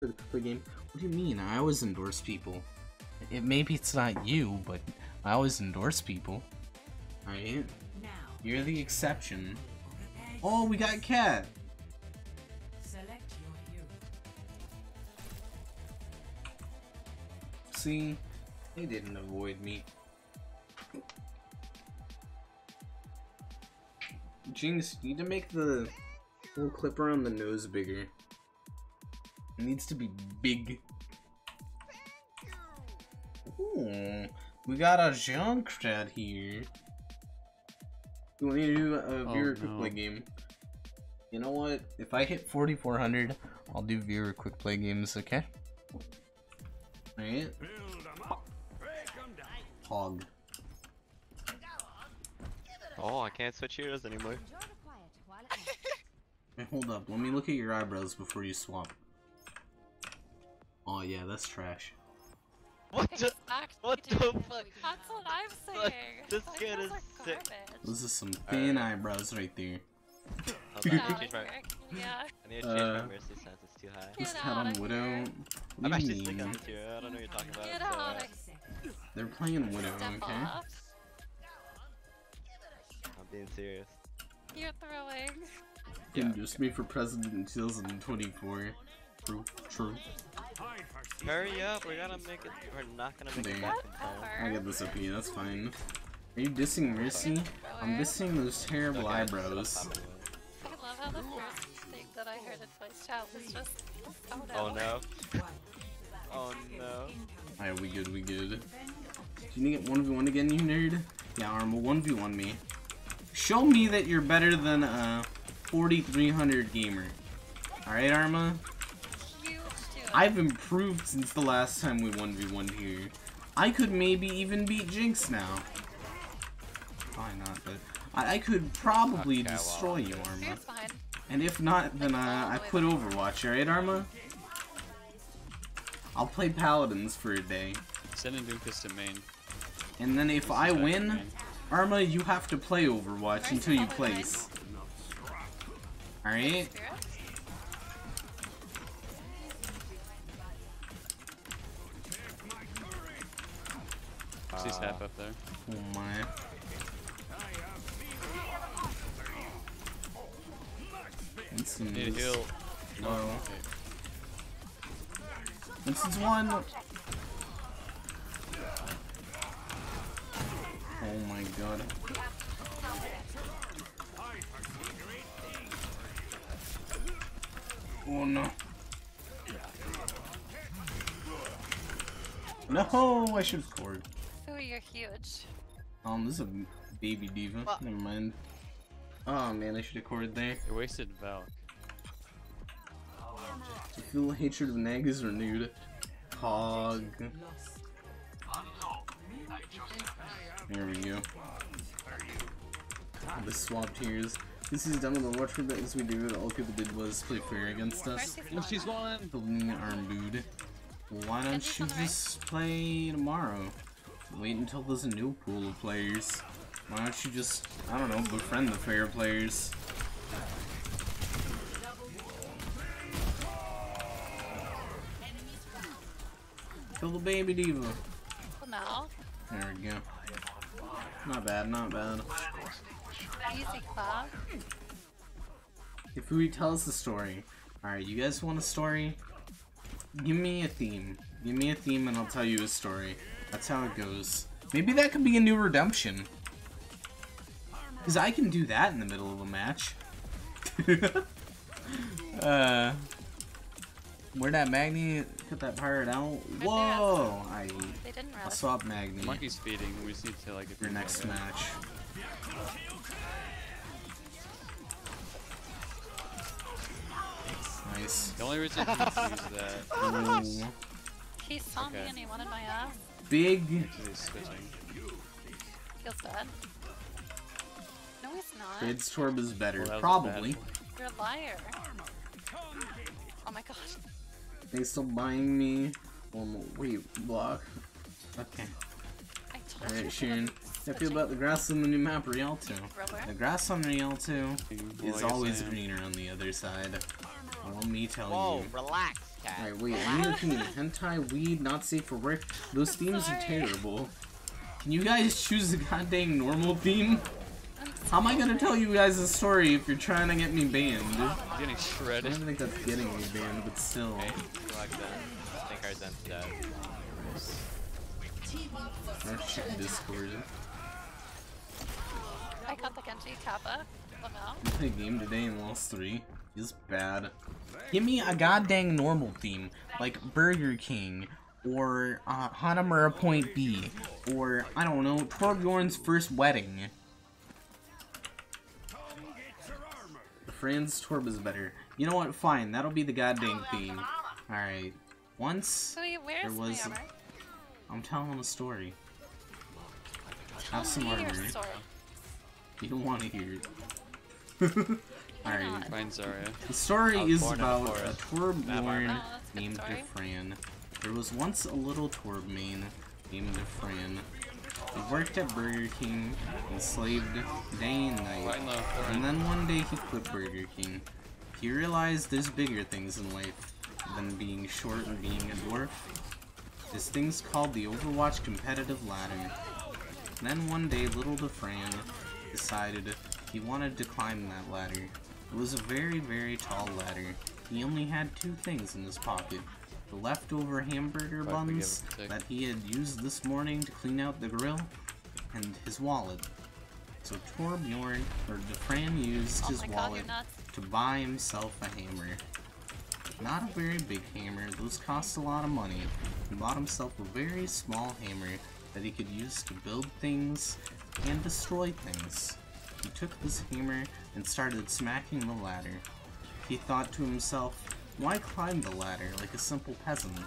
for the game. What do you mean? I always endorse people. It maybe it's not you, but I always endorse people. Alright? Now, You're the exception. Oh, we got cat. select your hero. See, they didn't avoid me. Jinx, you need to make the little clip around the nose bigger. It needs to be big. Ooh, we got a Junkrat here. You want me to do a Oh, Vera quick play game? You know what? If I hit 4400, I'll do Vera quick play games, okay? Alright? Hog. Oh, I can't switch heroes anymore. Enjoy the quiet while it lasts. Wait, hold up. Let me look at your eyebrows before you swap. Oh yeah, that's trash. What the? Exactly, What the fuck? That's what I'm Like, saying. this Like, kid is are sick. garbage. Those are some thin eyebrows right there. Hold on, I Yeah, need to change my, yeah. I need to change Uh, my mercy sense. It's too high. Get This cat out on of Widow. here. I'm actually you sick mean? of this. I don't know what you're talking about. Get so, out uh, of They're playing Widow, Step okay? off. I'm being serious. You're throwing. You Yeah. Induced me for president in 2024. True, true. Hurry up, we gotta make it. We're not gonna make it back in time. Whatever. I get this OP, that's fine. Are you dissing Mercy? I'm dissing those terrible Okay, eyebrows. I love how the first thing that I heard in voice chat was just, oh no. Oh no. Oh no. Alright, we good, we good. Do you get 1v1 again, you nerd? Yeah, Arm will 1v1 me. Show me that you're better than a 4300 gamer. Alright, Arma? Huge dude. I've improved since the last time we 1v1 here. I could maybe even beat Jinx now. Probably not, but I, I could probably Okay, well, destroy you, Arma. It's fine. And if not, then uh, I quit Overwatch, alright, Arma? I'll play Paladins for a day. Send in Doomfist to main. And then if I win. Arma, you have to play Overwatch until you probably place. Alright? Uh, half up there. Oh my. Need a is- heal. No. Well. Okay. Winston's one. Oh my god. Oh no. No, I should have scored. Ooh, you're huge. Um, this is a baby diva. Fuck. Never mind. Oh man, I should have scored there. You wasted Valk. To feel hatred of Nag is renewed. Hog. There we go. The swap tears. This is done with the watch for the as we do it. All people did was play fair against us. Mercy's she's one. Building arm dude. Why don't you just play tomorrow? Wait until there's a new pool of players. Why don't you just, I don't know, befriend the fair players? Kill the baby diva. Now. There we go. Not bad, not bad. If we tell us a story. Alright, you guys want a story? Give me a theme. Give me a theme and I'll tell you a story. That's how it goes. Maybe that could be a new redemption. Because I can do that in the middle of a match. uh, where'd that Magni cut that pirate out? Whoa! I, They didn't I'll rest. swap Magni Monkey's feeding. We just need to like get your next like match. Nice. The only reason he use that He saw me and he wanted my ass. Big is he's switching. Feels bad. No, he's not. Grid's Torb is better. Well, that was a Probably. bad You're a liar. Oh my gosh. They still buying me. Well, no, wait, block. Okay. Alright, you. Sharon. How do you feel about the grass on the new map, Rialto? Brother. The grass on Rialto Well, is always greener on the other side. Let me tell Whoa, you. relax, cat. Alright, wait, Burger King, hentai, weed, not safe for work. Those themes are terrible. Can you guys choose a goddamn normal theme? How am I gonna tell you guys a story if you're trying to get me banned? I Getting don't shredded. think that's getting me banned, but still. Okay, like that. I think our zen's dead. Shit, Discord. I got the Genji Kappa. Lamel. I played a game today and lost three. He's bad. Give me a goddamn normal theme, like Burger King, or uh, Hanamura Point B, or I don't know, Torbjorn's first wedding. The Franz Torb is better. You know what? Fine, that'll be the goddamn theme. Alright. Once, So wait, where's There was- I'm telling a story. Have some armor. You don't want to hear it. Alright. Find Zarya. The story is born in the about a forest. Torb Map born. Oh, that's a good named Defran. There was once a little Torb main named Defran. He worked at Burger King enslaved day and night. Right in the And then one day he quit Burger King. He realized there's bigger things in life than being short and being a dwarf. There's things called the Overwatch competitive ladder. Then one day little DeFran decided he wanted to climb that ladder. It was a very, very tall ladder. He only had two things in his pocket. The leftover hamburger If buns that he had used this morning to clean out the grill, and his wallet. So Torbjorn, or DeFran used Oh his my god, wallet you're to buy himself a hammer. Not a very big hammer, those cost a lot of money. He bought himself a very small hammer that he could use to build things and destroy things. He took this hammer and started smacking the ladder. He thought to himself, why climb the ladder like a simple peasant?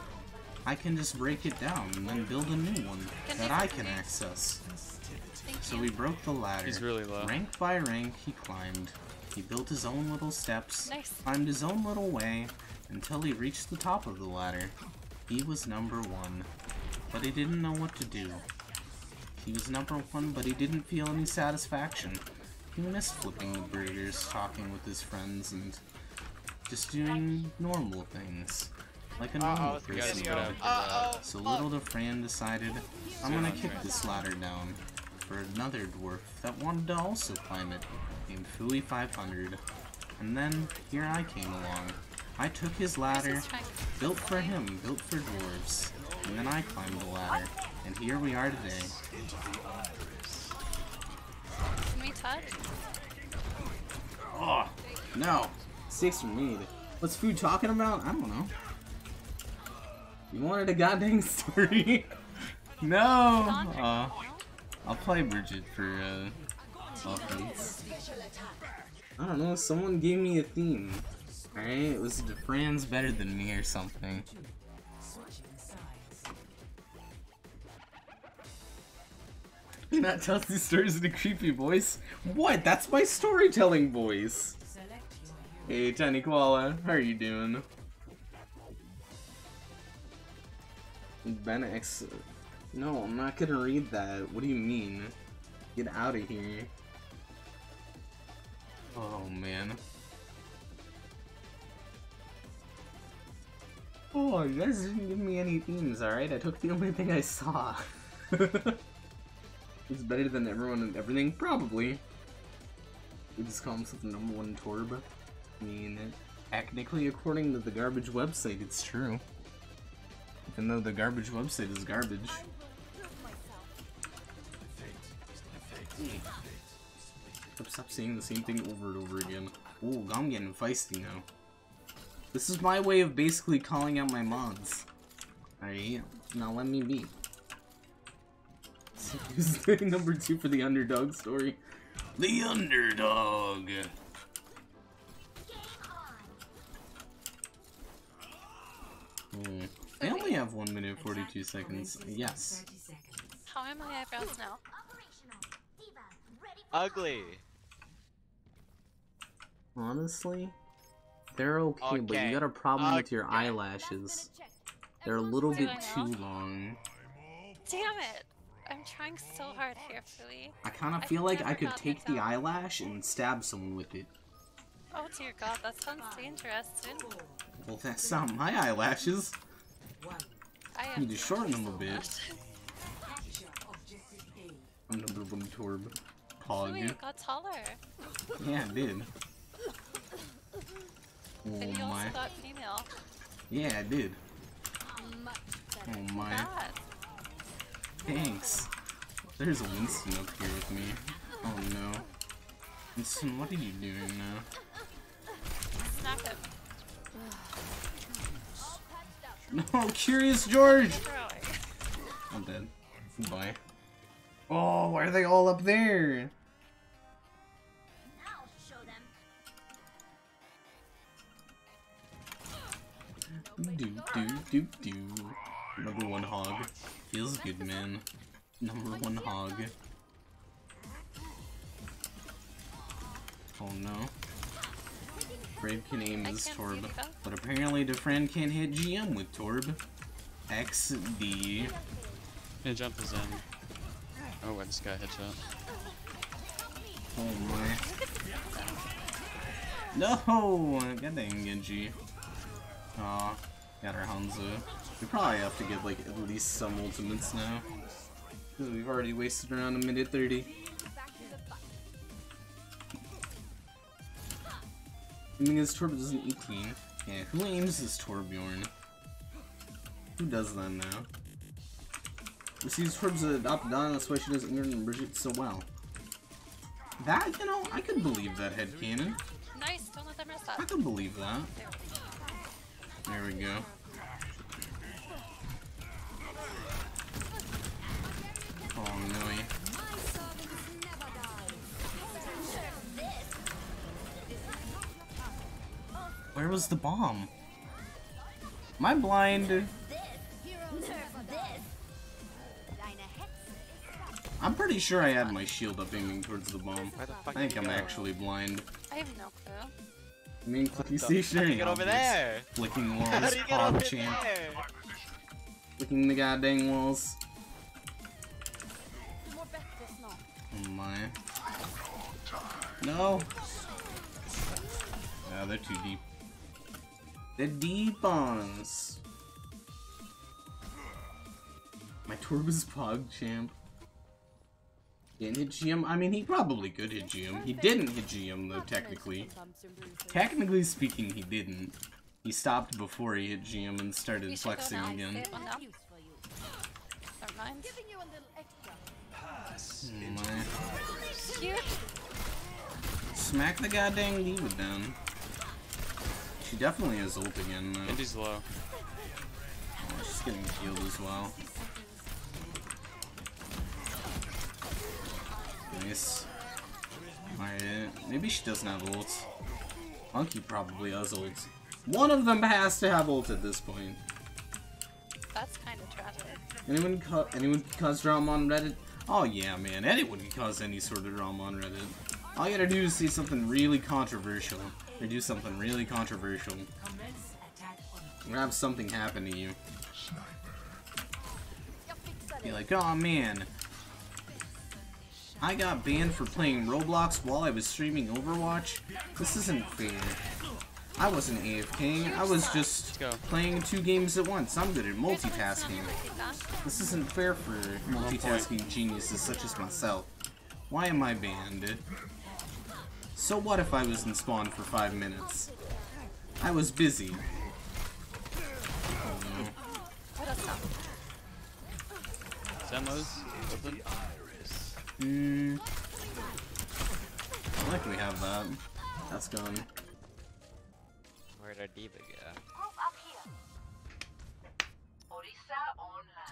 I can just break it down and then build a new one that I can access. So he broke the ladder. He's really low. Rank by rank, he climbed. He built his own little steps, Nice. climbed his own little way, until he reached the top of the ladder. He was number one, but he didn't know what to do. He was number one, but he didn't feel any satisfaction. He missed flipping the burgers, talking with his friends, and just doing normal things. Like a normal Uh-oh, person would. up. Uh-oh. So little DeFran decided, I'm gonna kick this ladder down for another dwarf that wanted to also climb it, named Fooey 500. And then, here I came along. I took his ladder, built for him, built for dwarves, and then I climbed the ladder. And here we are today. Oh, no. Six made. What's food talking about? I don't know. You wanted a goddamn story? no! Uh, I'll play Brigitte for, uh, offense. I don't know, someone gave me a theme. Alright, it was Fran's better than me or something. You're not telling these stories in a creepy voice? What? That's my storytelling voice! Hey, Tiny Koala, how are you doing? Ben X. No, I'm not gonna read that. What do you mean? Get out of here. Oh, man. Oh, you guys didn't give me any themes, alright? I took the only thing I saw. it's better than everyone and everything? Probably. We just call himself the number one Torb. I mean, technically, according to the garbage website, it's true. Even though the garbage website is garbage. Stop, stop saying the same thing over and over again. Ooh, I'm getting feisty now. This is my way of basically calling out my mods. Alright, now let me be. Who's number two for the underdog story? The underdog! Hmm. I only have 1 minute 42 seconds. Yes. How are my eyebrows now? Ugly. Honestly, they're okay, but you got a problem with your eyelashes. They're a little bit too long. Damn it! I'm trying so hard here, Fui. I kind of I feel like I could take the eyelash and stab someone with it. Oh dear god, that sounds interesting. Well, that's not my eyelashes. I You am just shorten them a bit. Capture objective A. Another one Torb. Louis, Pog. you got taller. Yeah, I did. Oh And you also got female. Yeah, I did. Oh my. God. Thanks. There's a Winston up here with me. Oh no. Winston, what are you doing now? Smack him. No, Curious George! I'm dead. Bye. Oh, why are they all up there? Now show them. Do do do do. Number one hog. Feels good, man. Number one hog. Oh no. Brave can aim I as Torb, but apparently the friend can't hit GM with Torb. XD. Yeah, jump is in. Oh, I just got headshot. Oh my. No! God dang Genji. Aw, got our Hanzo. We probably have to get like at least some ultimates now. 'Cause We've already wasted around a minute 30. I mean, the fight. Aiming as Torb is an 18. Yeah, who aims this Torbjorn? Who does that now? Receives Torb's adopted on, that's why she does Ingrid and Brigitte so well. That, you know, I could believe that headcanon. Nice, don't let them rest up. I could believe that. There we go. Where was the bomb? Am I blind? Heroes never die. Deine Hexe I'm pretty sure I had my shield up aiming towards the bomb. The I think I'm go? actually blind. I have no clue. I mean, clicky How do stationary get over there? Flicking How walls, do you pog champ. there? Flicking the goddamn walls. more Bestes noch. Oh my. No! Yeah, they're too deep. They're deep. My Torb Pog champ. Didn't hit GM? I mean, he probably could hit GM. He didn't hit GM, though, technically. Technically speaking, he didn't. He stopped before he hit GM and started flexing again. Stay one down. Use for you. Never mind. Giving you a little extra. Oh Smack the goddamn diva down. She definitely is ult again, though. Genji's low. Oh, she's getting healed as well. Nice. Alright, maybe she doesn't have ult. Monkey probably has ult. One of them has to have ult at this point. That's kind of tragic. Anyone ca anyone can cause drama on Reddit? Oh yeah, man. Anyone can cause any sort of drama on Reddit. All you gotta do is see something really controversial, or do something really controversial, Commence attack on or have something happen to you. Be like, oh man, I got banned for playing Roblox while I was streaming Overwatch. This isn't fair. I wasn't AFKing, I was just playing two games at once. I'm good at Here's a Winston multitasking. on your feet, This isn't fair for multitasking geniuses such as myself. Why am I banned? So what if I was in spawn for five minutes? I was busy. Oh no. What else now? Demos open. Hmm. I like we have that. That's gone. Where'd our diva go?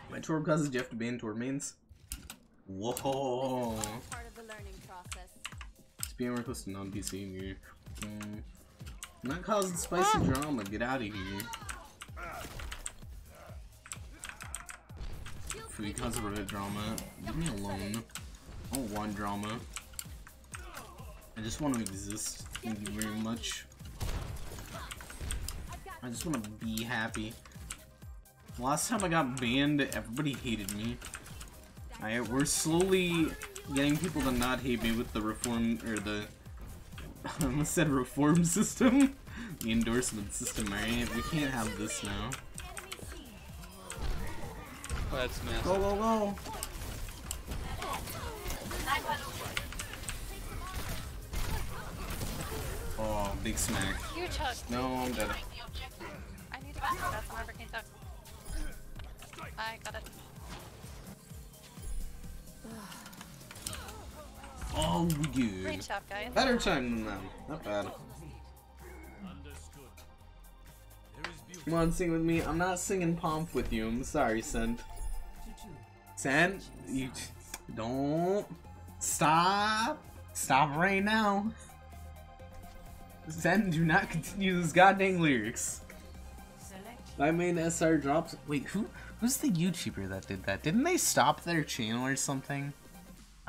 My Torb causes Jeff to ban Torb mains. Whoa. Part of on learning process. Spam request to non-PC here. I'm not causing spicy ah. drama. Get out of here. We cause of drama, leave me alone. I don't want drama. I just want to exist. Thank you very much. I just want to be happy. Last time I got banned, everybody hated me. I we're slowly getting people to not hate me with the reform or the I almost said reform system. the endorsement system, alright? We can't have this now. Oh, that's massive. Go, go, go! Oh, big smack. Huge hug. No, I'm dead. I need to get that from Hurricane Duck. I got it. Oh, we good. Great job, guys. Better time than them. Not bad. Come on, sing with me. I'm not singing Pomp with you. I'm sorry, Sent. Sent, you don't stop. Stop right now. Sent, do not continue those goddamn lyrics. I made SR drops. Wait, who? Who's the YouTuber that did that? Didn't they stop their channel or something?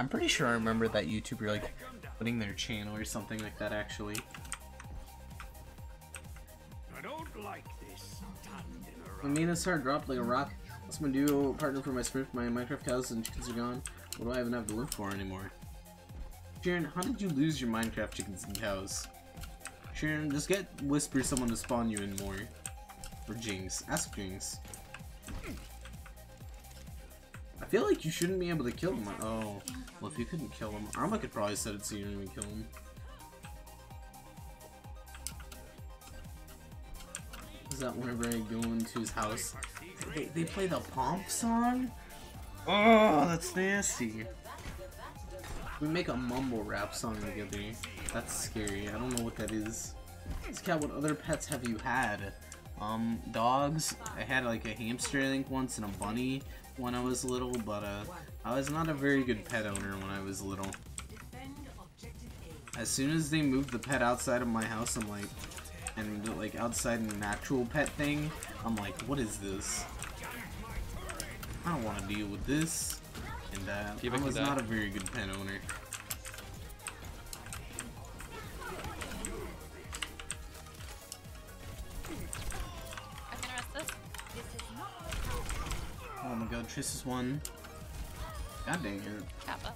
I'm pretty sure I remember that YouTuber like putting their channel or something like that actually. I don't like this. I mean, SR dropped like a rock. That's my duo partner for my sprint. My Minecraft cows and chickens are gone. What do I even have to live for anymore? Sharon, how did you lose your Minecraft chickens and cows? Sharon, just get Whisper someone to spawn you in more. Or Jinx. Ask Jinx. I feel like you shouldn't be able to kill him. Oh, well if you couldn't kill him, Arma could probably set it so you didn't even kill him. Is that whenever I go into his house, they, they play the Pomp song? Oh, that's nasty. We make a mumble rap song together. That's scary. I don't know what that is. This cat, what other pets have you had? Um, dogs. I had like a hamster, I think, once, and a bunny when I was little, but uh, I was not a very good pet owner when I was little. Defend objective A. As soon as they moved the pet outside of my house, I'm like, and like outside an actual pet thing, I'm like, what is this? I don't want to deal with this. And uh, Give I it to was that. not a very good pet owner. I can arrest this. Oh my god, Triss is one. God dang it. Kappa.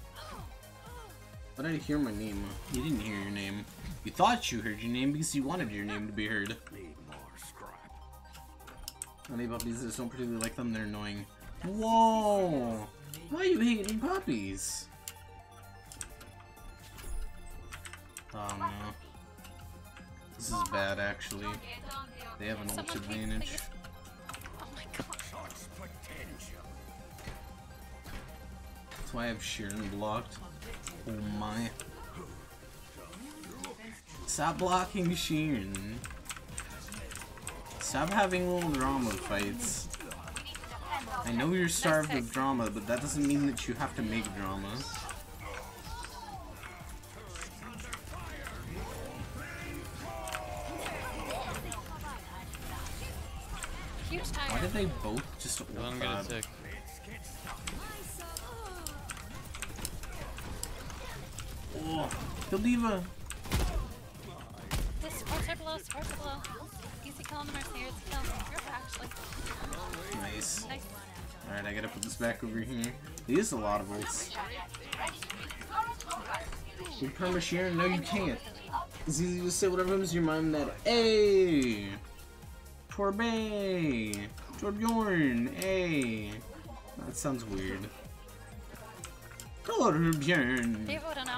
Why did I hear my name? You didn't hear your name. You thought you heard your name because you wanted your name to be heard. Need more scrap. Honey puppies, I just don't particularly like them, they're annoying. Whoa! Why are you hating puppies? Oh no. This is bad actually. They have an ult Someone advantage. Why I have Sharon blocked. Oh my. Stop blocking Sharon. Stop having little drama fights. I know you're starved of drama, but that doesn't mean that you have to make drama. Why did they both just ult Let him get a God? tick. Oh, kill Diva! This supports below, supports are below. Easy kill on the Mercenaries. Kill. You're actually. Nice. Nice. Alright, I gotta put this back over here. He is a lot of ults. You perma Sharon? No, you can't. It's easy to say whatever comes to your mind that A Torbay Torbjorn A That sounds weird. Torbjorn They voted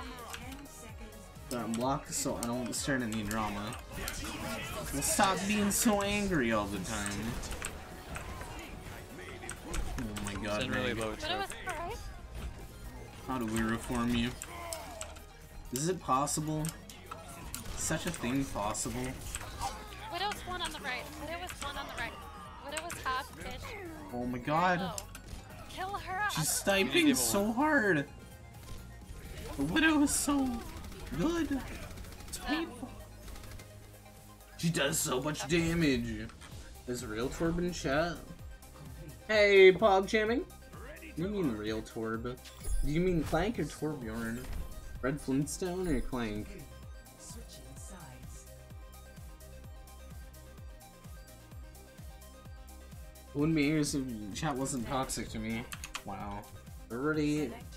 now. I'm blocked so I don't start any drama. Well stop being so angry all the time. Oh my god, Send really low But it tick. was alright. How do we reform you? Is it possible? Is Such a thing possible? Widow's one on the right. Widow was one on the right. Widow was half pitch. Oh my god. Low. Kill her. She's the- sniping so hard. The widow is so good. It's painful. She does so much damage. Is real Torb in chat? Hey, Pog jamming. You mean real Torb? Do you mean Clank or Torbjorn? Fred Flintstone or Clank? Switching sides. It wouldn't be here if chat wasn't toxic to me. Wow. Already Select your hero.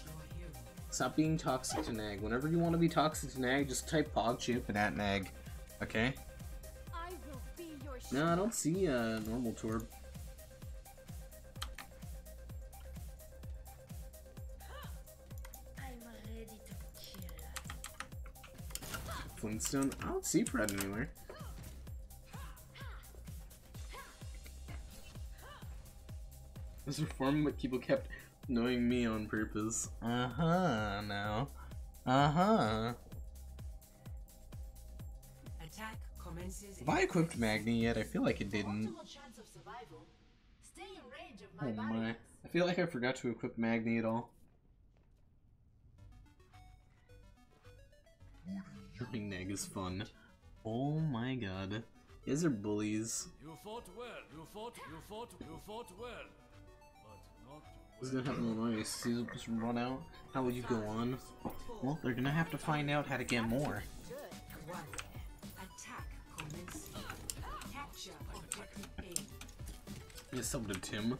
Stop being toxic to Nag. Whenever you want to be toxic to Nag, just type PogChip and at Nag. Okay? I will be your No, I don't see a normal Torb. I'm ready to kill. Flintstone. I don't see Fred anywhere. This reform, but people kept knowing me on purpose. Uh huh. Now. Uh huh. Attack commences. Have I equipped Magni yet? I feel like it didn't. Optimal chance of survival. Stay in range of Oh my body. my. I feel like I forgot to equip Magni at all. Tripping Neg is fun. Oh my god. These are bullies. You fought well. You fought. You fought. You fought well. But not What's gonna happen when my season just run out? How will you go on? Well, they're gonna have to find out how to get more. Yes, Attack commences. Capture objective A. Yeah, so did Tim.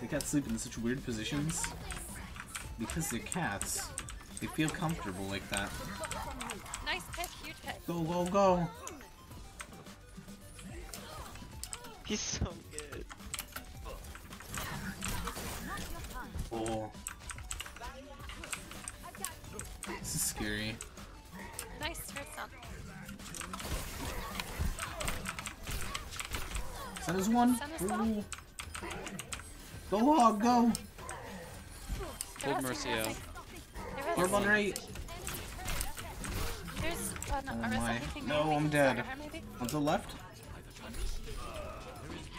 They cats sleep in such weird positions. Because they're cats. They feel comfortable like that. Nice pick, huge pick. Go, go, go! He's so That is one. Send us off. Ooh. Go log, go! There Hold Mercy out. there was- Orb on right. There's an Oh my. No. I'm dead. stagger. On the left?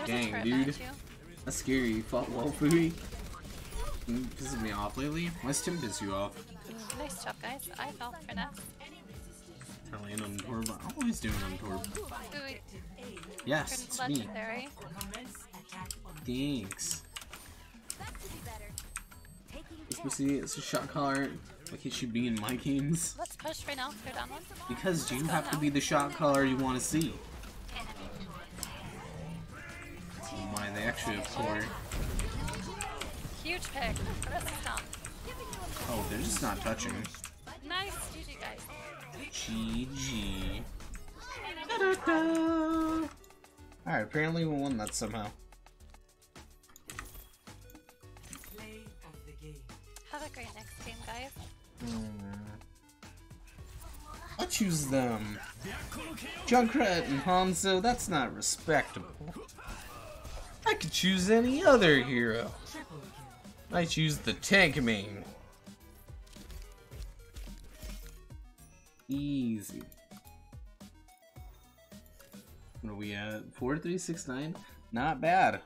There's Dang, dude. That's scary. You fought well, Fui. You pissing me off lately? Why's Tim piss you off? Mm, Nice job, guys. I fell for that. Telling on Torb. I'm always doing on Torb. Yes, it's me. legendary. Thanks. Be It's supposed to be it's a shot caller like it should be in my games. Let's push right now. Go down one. Because you have to be the shot caller you want to see. Oh my, they actually have four. Huge pick. Oh, they're just not touching. Nice. GG, guys. GG. Alright, apparently we won that somehow. play of the game. Have a great next game, guys. Mm. I choose them. Junkrat and Hanzo, that's not respectable. I could choose any other hero. I choose the tank main. Easy. What are we at? 4369? Not bad.